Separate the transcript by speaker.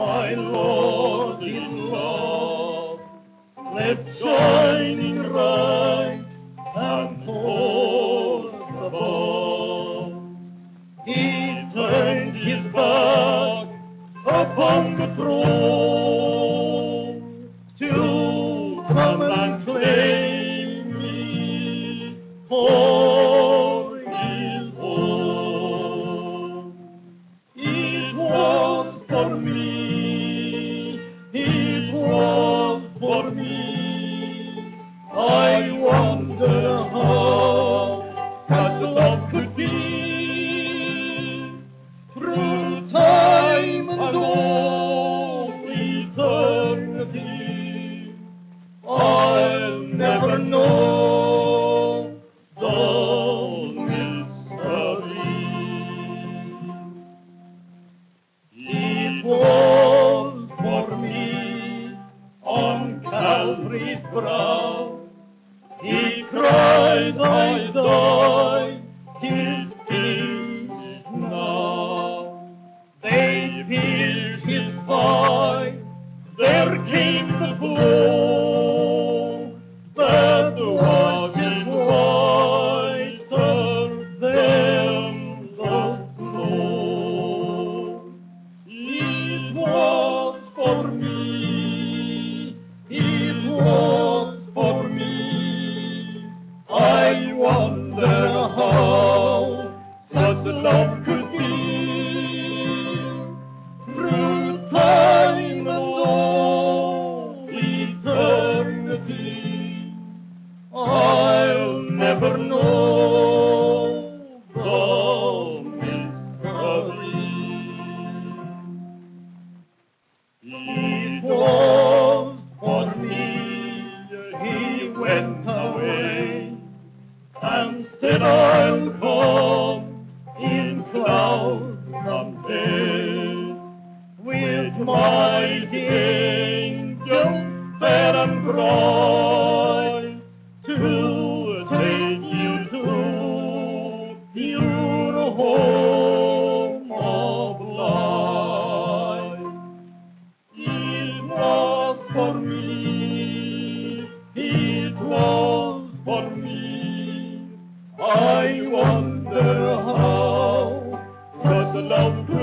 Speaker 1: my Lord in love. Let shining right and hold above. He turned his back upon the throne. I wonder. Calvary's brow. He cried, I die, his peace now. They pierced his side, there came the blow. That was his whiter than the snow. It was for me, how such love could be. Through time and all eternity, I'll never know the mystery. Was for me he went away and said I'll come in clouds someday with mighty angels fair and bright to take you to your home. não